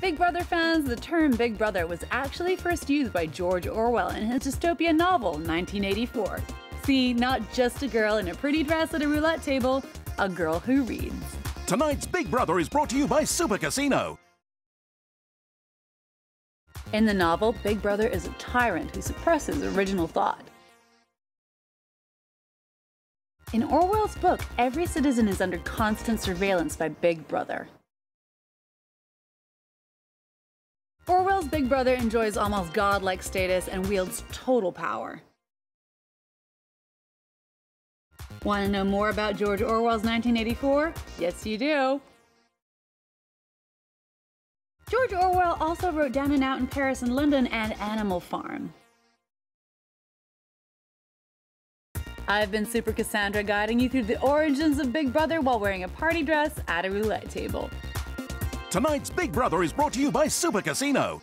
Big Brother fans, the term Big Brother was actually first used by George Orwell in his dystopian novel 1984. See, not just a girl in a pretty dress at a roulette table, a girl who reads. Tonight's Big Brother is brought to you by Super Casino. In the novel, Big Brother is a tyrant who suppresses original thought. In Orwell's book, every citizen is under constant surveillance by Big Brother. Orwell's Big Brother enjoys almost godlike status and wields total power. Want to know more about George Orwell's 1984? Yes, you do. George Orwell also wrote Down and Out in Paris and London and Animal Farm. I've been Super Cassandra guiding you through the origins of Big Brother while wearing a party dress at a roulette table. Tonight's Big Brother is brought to you by Super Casino.